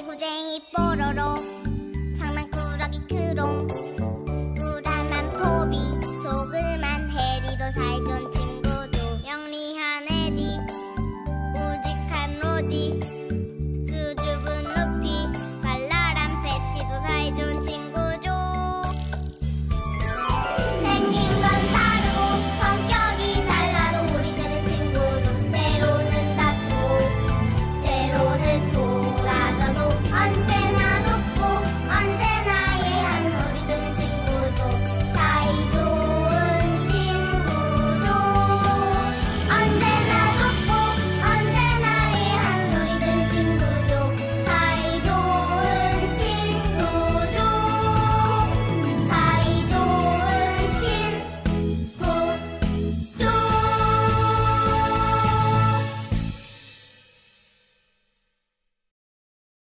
개구쟁이 뽀로로 장난꾸러기 크롱 불안한 포비 조그만 해리도 살던 친구도 영리한 에디 우직한 로디.